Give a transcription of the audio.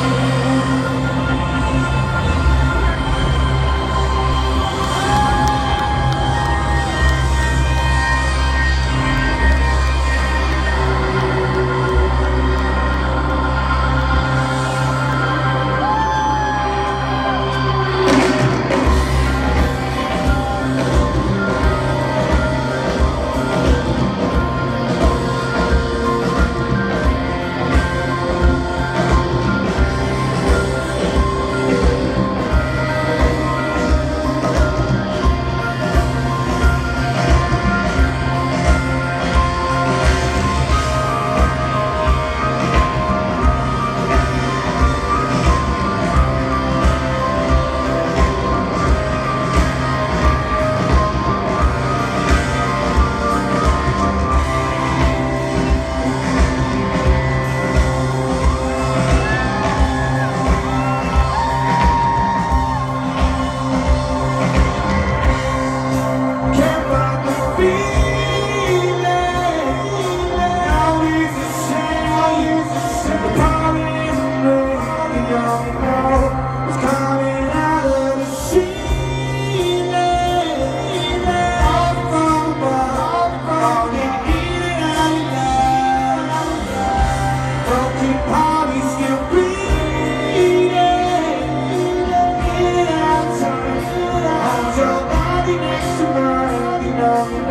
Bye. happiness to you. know